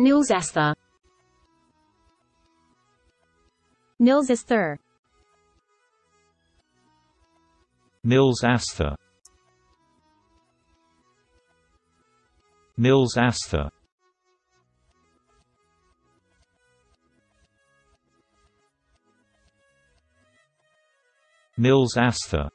Nils Esther. Nils Esther. Nils Asther Nils Asther Nils Asther